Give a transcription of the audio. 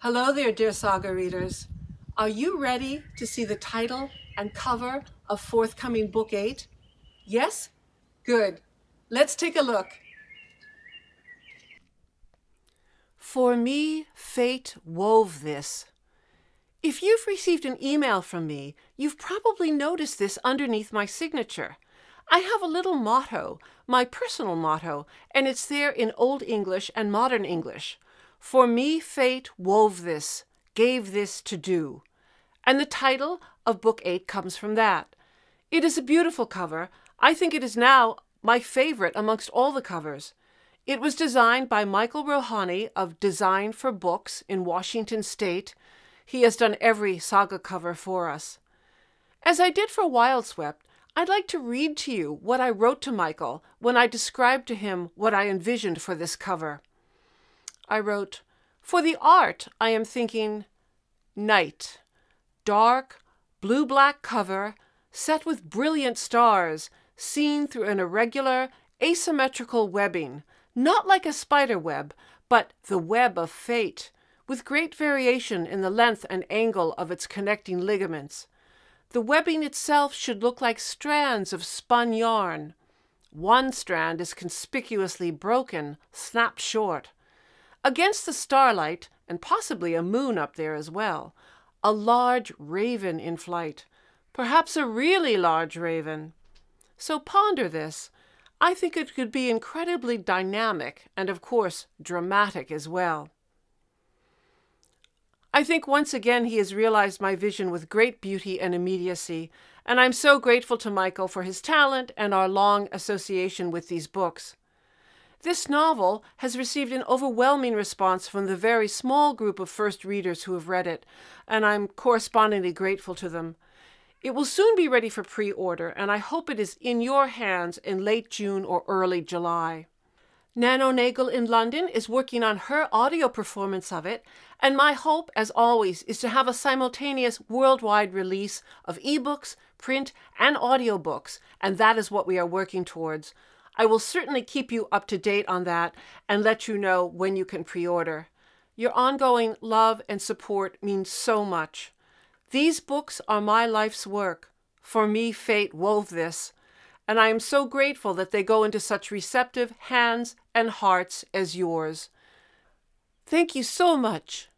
Hello there, dear saga readers. Are you ready to see the title and cover of forthcoming Book 8? Yes? Good. Let's take a look. For me, fate wove this. If you've received an email from me, you've probably noticed this underneath my signature. I have a little motto, my personal motto, and it's there in Old English and Modern English. For me, fate wove this, gave this to do. And the title of Book 8 comes from that. It is a beautiful cover. I think it is now my favorite amongst all the covers. It was designed by Michael Rohani of Design for Books in Washington State. He has done every saga cover for us. As I did for Wildswept, I'd like to read to you what I wrote to Michael when I described to him what I envisioned for this cover. I wrote, For the art, I am thinking night, dark, blue black cover, set with brilliant stars, seen through an irregular, asymmetrical webbing, not like a spider web, but the web of fate, with great variation in the length and angle of its connecting ligaments. The webbing itself should look like strands of spun yarn. One strand is conspicuously broken, snapped short. Against the starlight, and possibly a moon up there as well, a large raven in flight, perhaps a really large raven. So ponder this. I think it could be incredibly dynamic and, of course, dramatic as well. I think once again he has realized my vision with great beauty and immediacy, and I'm so grateful to Michael for his talent and our long association with these books. This novel has received an overwhelming response from the very small group of first readers who have read it, and I'm correspondingly grateful to them. It will soon be ready for pre order, and I hope it is in your hands in late June or early July. Nano Nagle in London is working on her audio performance of it, and my hope, as always, is to have a simultaneous worldwide release of ebooks, print, and audiobooks, and that is what we are working towards. I will certainly keep you up to date on that and let you know when you can pre order. Your ongoing love and support means so much. These books are my life's work. For me, fate wove this, and I am so grateful that they go into such receptive hands and hearts as yours. Thank you so much.